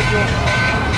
what you.